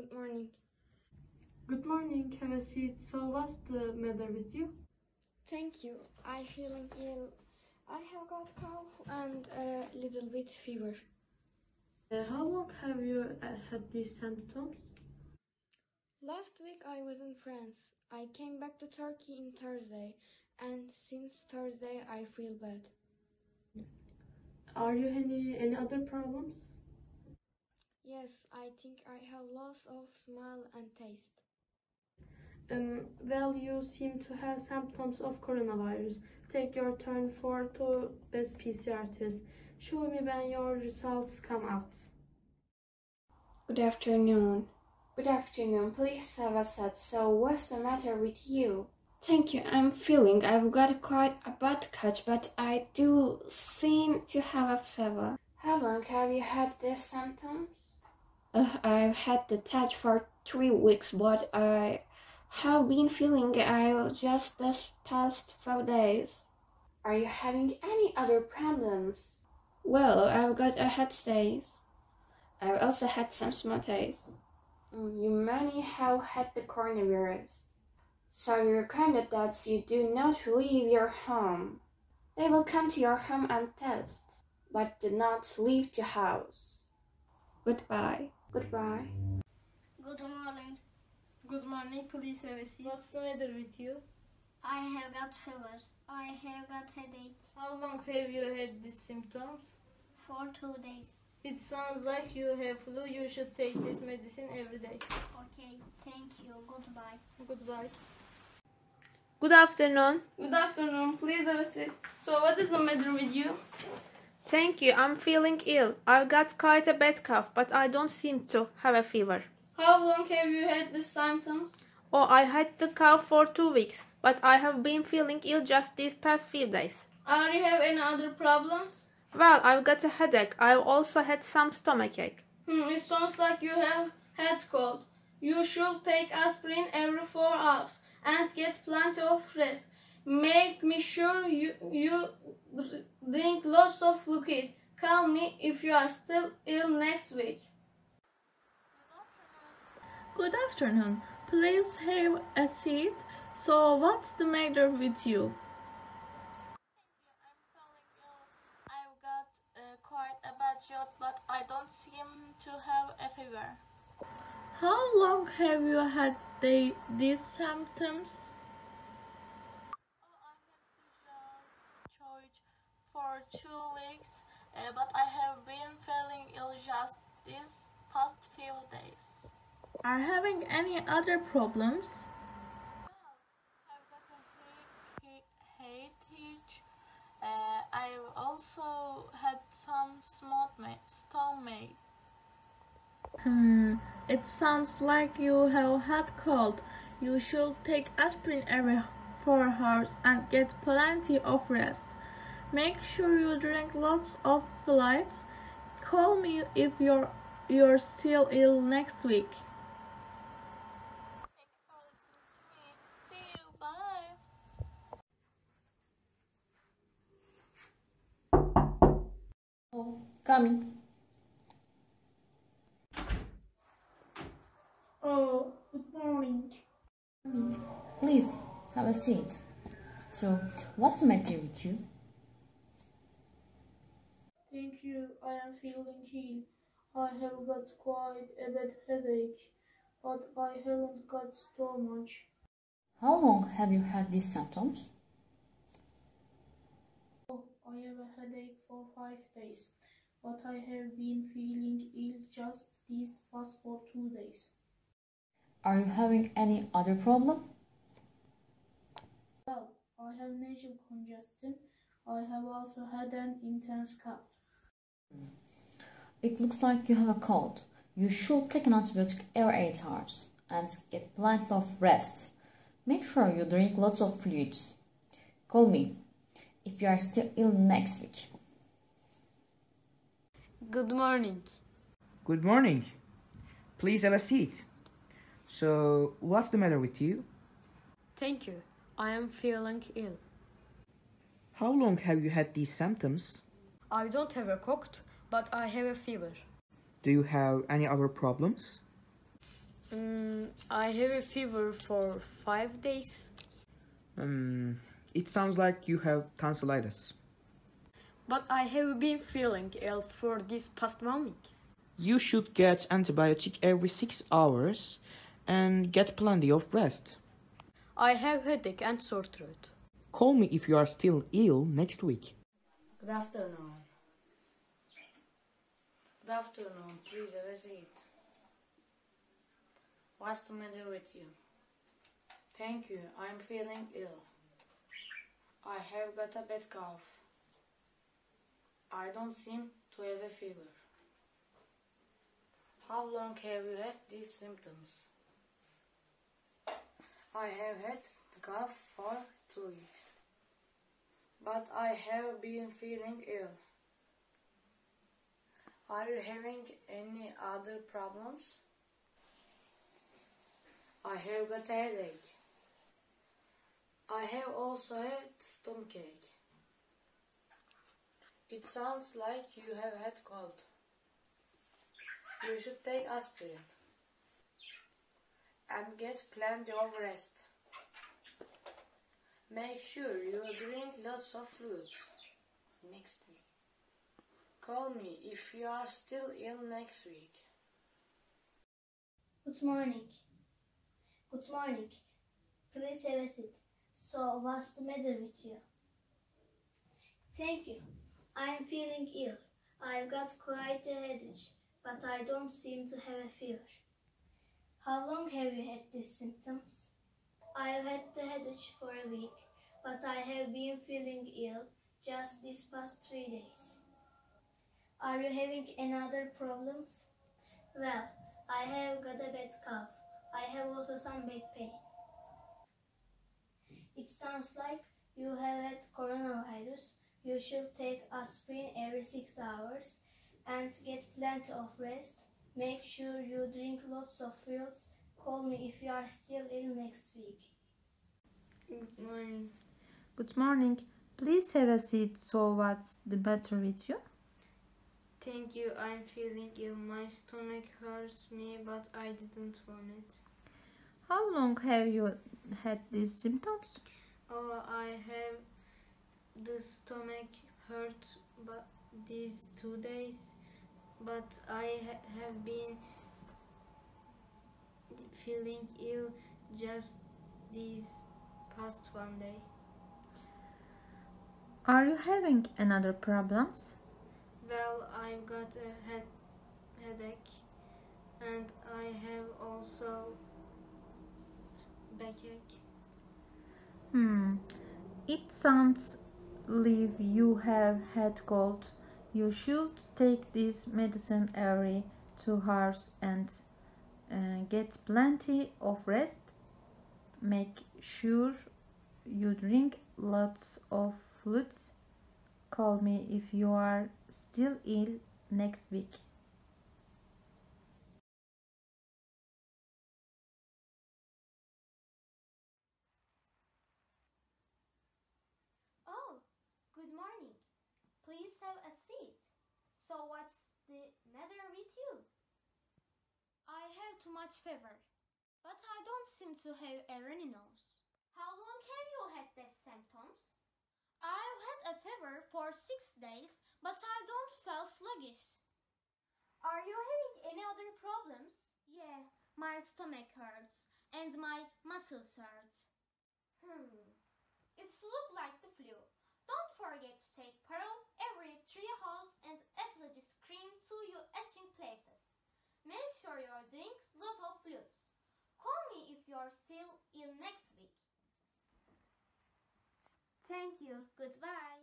Good morning. Good morning, have a seat. So what's the matter with you? Thank you. I feeling ill. I have got cough and a little bit fever. Uh, how long have you uh, had these symptoms? Last week I was in France. I came back to Turkey in Thursday and since Thursday I feel bad. Are you any any other problems? Yes, I think I have loss of smell and taste. Um, well, you seem to have symptoms of coronavirus. Take your turn for two best PCR tests. Show me when your results come out. Good afternoon. Good afternoon. Please have a seat. So, what's the matter with you? Thank you. I'm feeling I've got quite a bad catch, but I do seem to have a fever. How long have you had these symptoms? Uh, I've had the touch for three weeks, but I have been feeling ill just this past few days. Are you having any other problems? Well, I've got a head stays. I've also had some small taste. Mm, you many have had the coronavirus. So you recommend that you do not leave your home. They will come to your home and test, but do not leave the house. Goodbye. Goodbye. Good morning. Good morning, please have a seat. What's the matter with you? I have got fever. I have got headache How long have you had these symptoms? for two days. It sounds like you have flu. You should take this medicine every day. Okay, thank you. Goodbye. Goodbye. Good afternoon. Good afternoon. Please have a seat. So, what is the matter with you? Thank you. I'm feeling ill. I've got quite a bad cough, but I don't seem to have a fever. How long have you had these symptoms? Oh, I had the cough for two weeks, but I have been feeling ill just these past few days. Are you have any other problems? Well, I've got a headache. I've also had some stomachache. Hmm, it sounds like you have head cold. You should take aspirin every four hours and get plenty of rest. Make me sure you you drink lots of fluid. Call me if you are still ill next week. Good afternoon. Please have a seat. So, what's the matter with you? I'm feeling ill. I've got uh, quite a bad job, but I don't seem to have a fever. How long have you had the, these symptoms? Oh, I have to church for two weeks, uh, but I have been feeling ill just these past few days. Are having any other problems? I've got a he- he- headache. Uh, I've also had some stomach. Hmm, it sounds like you have had cold. You should take aspirin every four hours and get plenty of rest. Make sure you drink lots of fluids. Call me if you're you're still ill next week. Thank you for listening to me. See you. Bye. Coming. Oh, good morning. Please have a seat. So, what's the matter with you? You. I am feeling ill. I have got quite a bad headache, but I haven't got so much. How long have you had these symptoms? Oh, I have a headache for five days, but I have been feeling ill just these past for two days. Are you having any other problem? Well, I have nasal congestion. I have also had an intense cough. It looks like you have a cold. You should take an antibiotic every 8 hours and get plenty of rest. Make sure you drink lots of fluids. Call me if you are still ill next week. Good morning. Good morning. Please have a seat. So, what's the matter with you? Thank you. I am feeling ill. How long have you had these symptoms? I don't have a cold, but I have a fever. Do you have any other problems? Mm, I have a fever for five days. Um, it sounds like you have tonsillitis. But I have been feeling ill for this past one week. You should get antibiotic every six hours and get plenty of rest. I have headache and sore throat. Call me if you are still ill next week. Good afternoon. Good afternoon. Please have a seat. What's the matter with you? Thank you. I'm feeling ill. I have got a bad cough. I don't seem to have a fever. How long have you had these symptoms? I have had the cough for two weeks, but I have been feeling ill. Are you having any other problems? I have got a headache. I have also had stomachache. It sounds like you have had cold. You should take aspirin and get plenty of rest. Make sure you drink lots of fluids next week. Call me if you are still ill next week. Good morning. Good morning. Please have a seat. So, what's the matter with you? Thank you. I'm feeling ill. I've got quite a headache, but I don't seem to have a fever. How long have you had these symptoms? I've had the headache for a week, but I have been feeling ill just these past three days. Are you having any other problems? Well, I have got a bad cough. I have also some back pain. It sounds like you have had coronavirus. You should take aspirin every six hours and get plenty of rest. Make sure you drink lots of fluids. Call me if you are still ill next week. Good morning. Good morning. Please have a seat. So, what's the matter with you? Thank you. I'm feeling ill. My stomach hurts me, but I didn't vomit. How long have you had these symptoms? Oh, I have the stomach hurt but these two days, but I ha- have been feeling ill just this past one day. Are you having another problems? Well, I've got a head headache, and I have also backache. Hmm. It sounds like you have had cold. You should take this medicine every two hours and uh, get plenty of rest. Make sure you drink lots of fluids. Call me if you are still ill next week. Oh, good morning. Please have a seat. So, what's the matter with too much fever, but I don't seem to have a runny nose. How long have you had these symptoms? I've had a fever for six days, but I don't feel sluggish. Are you having any other problems? Yeah, my stomach hurts and my muscles hurt. Hmm. It's look like the flu. Don't forget to take Parol every three hours and apply this cream to your itching places. Make sure you drink of fluids. Call me if you're still ill next week. Thank you. Goodbye.